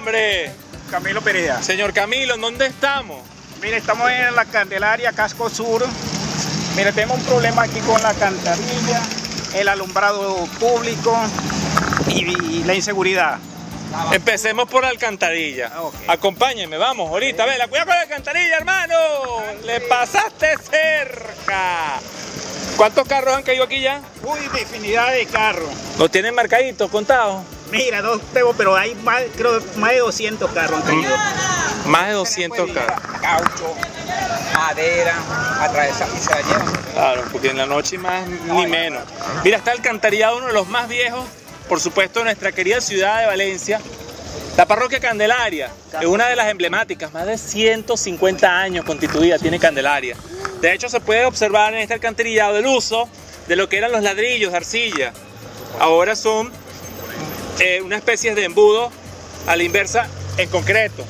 nombre? Camilo Pereira. Señor Camilo, ¿en dónde estamos? Mire, estamos en la Candelaria, Casco Sur. Mire, tenemos un problema aquí con la cantarilla, el alumbrado público y, la inseguridad. Empecemos por la alcantarilla. Ah. Acompáñenme, vamos, ahorita. Vela, cuidado con la alcantarilla, hermano. Le pasaste cerca. ¿Cuántos carros han caído aquí ya? Uy, infinidad de carros. ¿Lo tienen marcaditos, contados? Mira, dos tengo, pero hay más, creo, más de 200 carros han caído. Más de 200 carros. Caucho, madera, atravesar y se la llevan. Claro, porque en la noche más ni menos. Mira, está alcantarillado uno de los más viejos, por supuesto, de nuestra querida ciudad de Valencia. La parroquia Candelaria es una de las emblemáticas, más de 150 años constituida tiene Candelaria. De hecho, se puede observar en este alcantarillado el uso de lo que eran los ladrillos de arcilla. Ahora son eh, una especie de embudo a la inversa en concreto.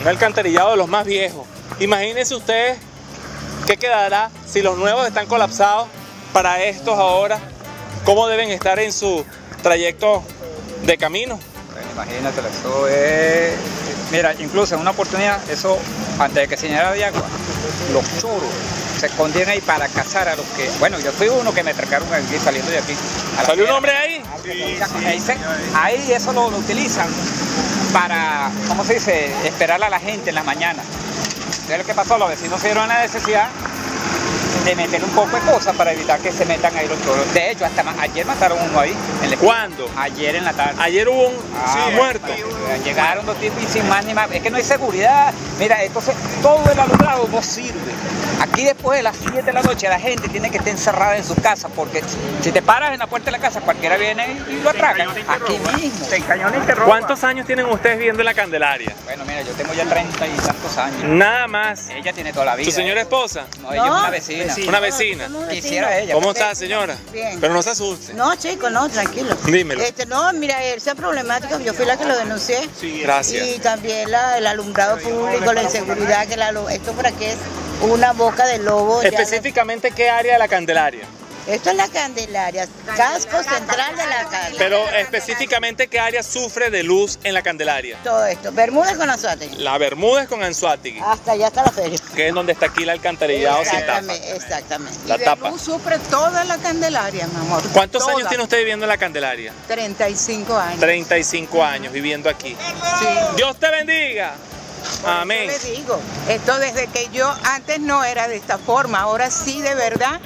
Un alcantarillado de los más viejos. Imagínense ustedes qué quedará si los nuevos están colapsados para estos ahora, cómo deben estar en su trayecto de camino. Bueno, imagínate, eso es... Mira, incluso en una oportunidad, eso, antes de que se llenara de agua, los choros se escondían ahí para cazar a los que... Bueno, yo fui uno que me atracaron aquí saliendo de aquí. ¿Salió un hombre ahí? Ahí, eso lo, lo utilizan para, ¿cómo se dice?, esperar a la gente en la mañana. Entonces lo que pasó, los vecinos se dieron la necesidad de meter un poco de cosas para evitar que se metan ahí los choros. De hecho, hasta ayer mataron uno ahí. en ¿Cuándo? Ayer en la tarde. Ayer hubo un Ah, muerto. Llegaron dos tipos y sin más ni más. Es que no hay seguridad. Mira, entonces todo el alumbrado no sirve. Aquí después de las 7 de la noche la gente tiene que estar encerrada en sus casas porque si te paras en la puerta de la casa cualquiera viene y lo atraca. Aquí mismo. Te y te roban. ¿Cuántos años tienen ustedes viendo en la Candelaria? Bueno, mira, yo tengo ya 30 y tantos años. Nada más. Ella tiene toda la vida. ¿Su señora esposa? No, ella es No. una vecina. Una vecina. Quisiera ella. ¿Cómo está, señora? Bien. Pero no se asuste. No, chico, no, tranquilo. Dímelo. Este, no, mira, esa problemática, yo fui la que lo denuncié. Gracias. Y también la, el alumbrado público, la inseguridad, que la, esto por aquí es una boca de lobo. Específicamente, ¿qué área de la Candelaria? Esto es la Candelaria, casco central de la Candelaria. Pero específicamente, ¿qué área sufre de luz en la Candelaria? Todo esto, Bermudas con Azuategui. La Bermúdez con Anzuategui, Hasta allá está la feria. que es donde está aquí el alcantarillado sin tapa. Exactamente, exactamente. La tapa. Luz sufre toda la Candelaria, mi amor. ¿Cuántos Toda. años tiene usted viviendo en la Candelaria? 35 años. 35 años viviendo aquí. Sí. Dios te bendiga. Amén. Yo le digo, esto desde que yo antes no era de esta forma, ahora sí de verdad,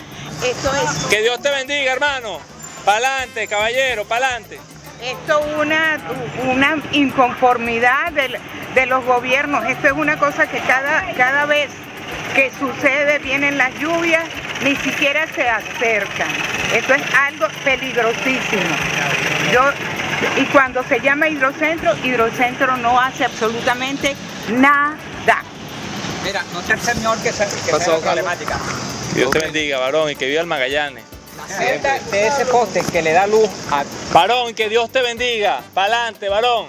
esto es Que Dios te bendiga, hermano. Pa'lante, caballero, pa'lante. esto una, una inconformidad del- de, los gobiernos. Esto es una cosa que cada, cada vez que sucede, vienen las lluvias, ni siquiera se acercan. Esto es algo peligrosísimo. Yo, y cuando se llama hidrocentro, hidrocentro no hace absolutamente nada. Mira, no está el señor que, se, que Pasó, sea problemática. Dios te bendiga, varón, y que viva el Magallanes. La celda de ese poste que le da luz a Varón, que Dios te bendiga. Pa'lante, varón.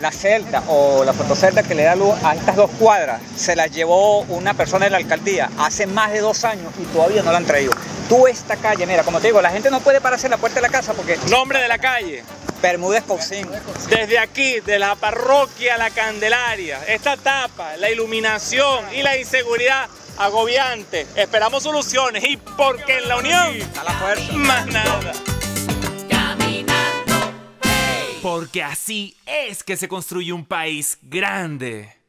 la celda o la fotocelda que le da luz a estas dos cuadras se la llevó una persona de la alcaldía hace más de dos años y todavía no la han traído. Tú esta calle, mira, como te digo, la gente no puede pararse en la puerta de la casa porque Nombre de la calle. Bermúdez Cousin. Desde aquí, de la parroquia La Candelaria, esta tapa, la iluminación y la inseguridad agobiante. Esperamos soluciones y porque en la unión, A la fuerza. más nada. Porque así es que se construye un país grande.